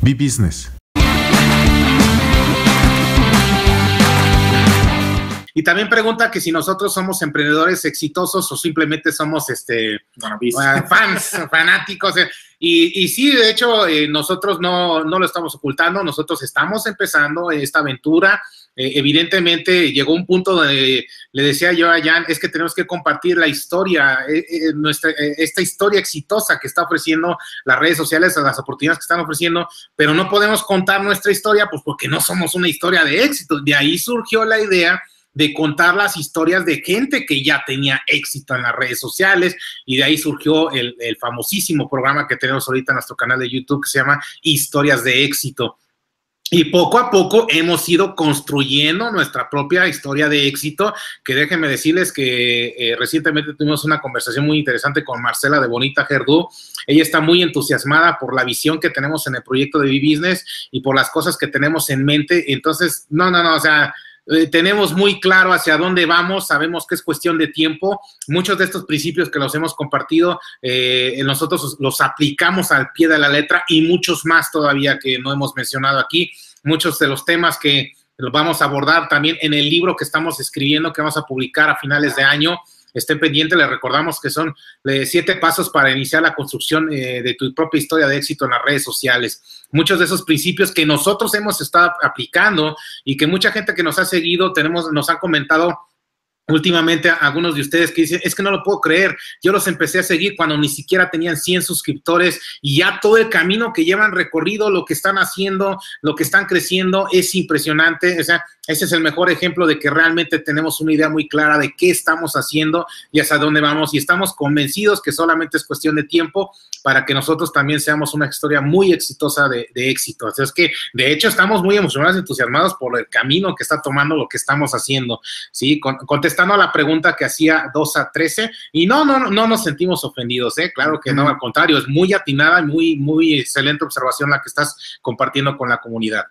Be Business. Y también pregunta que si nosotros somos emprendedores exitosos o simplemente somos este fans, fanáticos. Eh. Y, y, sí, de hecho, eh, nosotros no, no, lo estamos ocultando, nosotros estamos empezando esta aventura. Eh, evidentemente llegó un punto donde le decía yo a Jan, es que tenemos que compartir la historia, nuestra, esta historia exitosa que está ofreciendo las redes sociales, las oportunidades que están ofreciendo, pero no podemos contar nuestra historia, pues porque no somos una historia de éxito. De ahí surgió la idea de contar las historias de gente que ya tenía éxito en las redes sociales y de ahí surgió el, famosísimo programa que tenemos ahorita en nuestro canal de YouTube que se llama Historias de éxito. Y poco a poco hemos ido construyendo nuestra propia historia de éxito, que déjenme decirles que eh, recientemente tuvimos una conversación muy interesante con Marcela de Bonita Gerdú. Ella está muy entusiasmada por la visión que tenemos en el proyecto de B-Business y por las cosas que tenemos en mente. Entonces, no, no, no, o sea, eh, tenemos muy claro hacia dónde vamos, sabemos que es cuestión de tiempo. Muchos de estos principios que los hemos compartido, eh, nosotros los aplicamos al pie de la letra y muchos más todavía que no hemos mencionado aquí. Muchos de los temas que los vamos a abordar también en el libro que estamos escribiendo, que vamos a publicar a finales de año estén pendientes, les recordamos que son eh, siete pasos para iniciar la construcción eh, de tu propia historia de éxito en las redes sociales. Muchos de esos principios que nosotros hemos estado aplicando y que mucha gente que nos ha seguido tenemos, nos ha comentado últimamente algunos de ustedes que dicen, es que no lo puedo creer, yo los empecé a seguir cuando ni siquiera tenían 100 suscriptores y ya todo el camino que llevan recorrido, lo que están haciendo, lo que están creciendo es impresionante, o sea, ese es el mejor ejemplo de que realmente tenemos una idea muy clara de qué estamos haciendo y hacia dónde vamos y estamos convencidos que solamente es cuestión de tiempo para que nosotros también seamos una historia muy exitosa de, éxito. Sea, es que de hecho estamos muy emocionados entusiasmados por el camino que está tomando lo que estamos haciendo, ¿sí? Contestando a la pregunta que hacía 2 a 13 y no, no, no nos sentimos ofendidos, ¿eh? Claro que no, al contrario, es muy atinada, muy, muy excelente observación la que estás compartiendo con la comunidad.